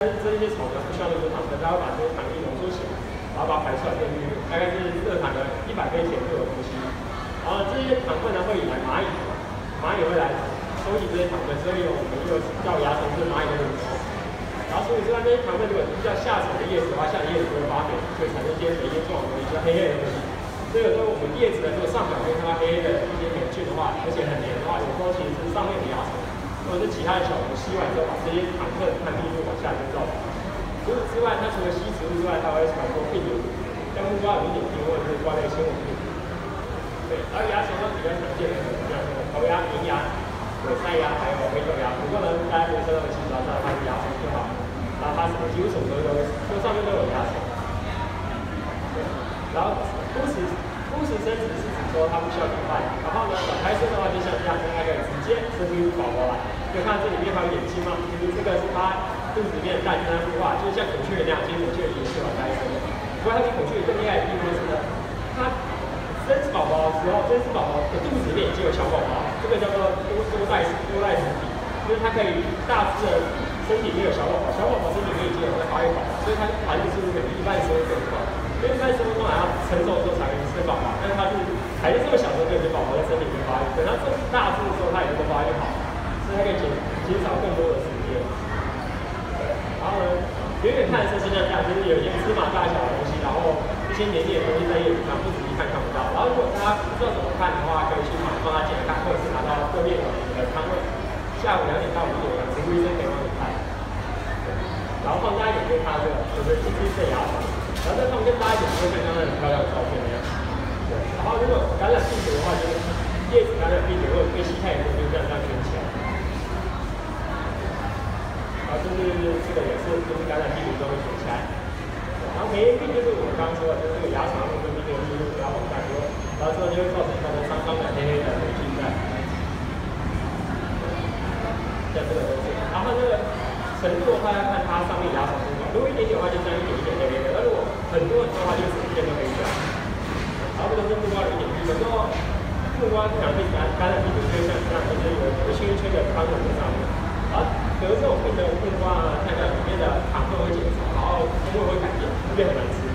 但是这些草呢不需要那么多糖分，它会把这些糖液浓缩起来，然后把它排出来，等于大概是热糖的一百倍甜度的东西。然后这些糖分呢会引来蚂蚁，蚂蚁会来收集这些糖分，所以我们就叫蚜虫是蚂蚁的乳虫。然后除此之外，这些糖分如果比较下层的叶子的话，下层叶子就会发霉，会产生一些霉叶状的东西，叫黑黑的东西。所以有时候我们叶子的这个上表面看到黑黑的一些霉菌的话，而且很黏的话，有时候其实是上面的蚜虫。或者是其他的小虫吸完之后，把这些糖分和密度往下蒸造。除此之外，它除了吸植物之外，它还会传播病毒，像木瓜米点病或者是瓜类纤维病。对，而蚜虫呢比较常见的，像什么头蚜、鸣蚜、尾塞蚜还有黑豆蚜。不过呢，大家不用知道的，只要知道它是蚜虫就好。然后它什么几乎什么都有，这上面都有蚜虫。对，然后不时不时生殖是说它不需要煮饭，然后呢，小胎生的话就像这样，它可以直接生出一个宝宝来。就看这里面还有眼睛吗？其实这个是它肚子里面的蛋在孵化，就是像孔雀一样，其实孔雀也是卵胎生的。不过它比孔雀更厉害的地方是呢，它生宝宝的时候，生宝宝的肚子里面已经有小宝宝，这个叫做多多代多代子体，就是它可以大致的身体里面有小宝宝，小宝宝身体里面已经有在发育宝宝，所以它繁殖速度比一般生物更快。因为一般生物通常要成熟之后才能生宝宝，但是它是还是这么小的时候就有宝宝在身体里面发育，等他这大只的时候，他也能够发育好。所以他可以减减少更多的时间。然后呢，远远看的时候是这样，就是有一些芝麻大小的东西，然后一些黏黏的东西在叶子上，不仔细看看不到。然后如果大家不知道怎么看的话，可以去马帮他检看，或者是拿到对面的摊位，下午两点到五点，植物医生可以帮你看。然后放大一点就看这个，就是一只一的牙床。然后再放更大一点，就像刚刚很漂亮的照片那样。然后如果感染病毒的话，就是叶子感染病毒或者被吸太多，就这样这样卷起来。啊，就是这个也是，就是感染病毒都会卷起来。然后霉病就是我们刚刚说的，就是这个蚜虫会跟病毒密度比较往下多，然后之后就会造成它的伤伤的黑黑的霉菌在。像这个东西，然后这个程度的话要看它上面蚜虫多少，如果一点点的话就沾一点一点黑黑的，那如果很多很多的话就整片都黑掉。然后这个是木瓜的一点病，有时候木瓜不想被感感染病毒，就像这样，就是有一圈一圈的斑纹在上面。啊。得这种病的木瓜呢，它的里面的糖分会减少，然后风味会改变，会变很难吃。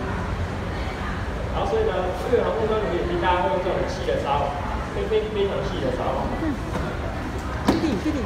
然后所以呢，这个木瓜里面大家会用这种细的沙网，非非非常细的沙网。嗯，弟弟弟弟。